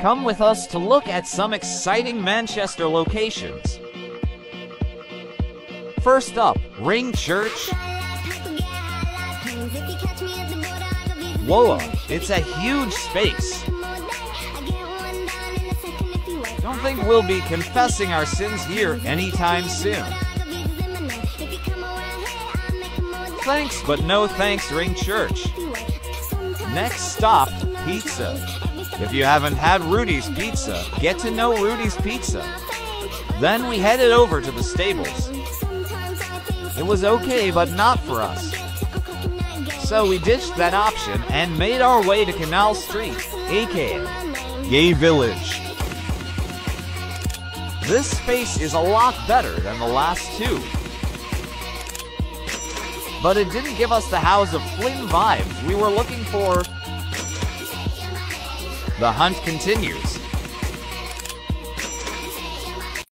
Come with us to look at some exciting Manchester locations. First up, Ring Church. Whoa, it's a huge space. Don't think we'll be confessing our sins here anytime soon. Thanks, but no thanks, Ring Church. Next stop, pizza. If you haven't had Rudy's Pizza, get to know Rudy's Pizza. Then we headed over to the stables. It was okay, but not for us. So we ditched that option and made our way to Canal Street, aka Gay Village. This space is a lot better than the last two. But it didn't give us the House of Flinn vibes we were looking for. The hunt continues.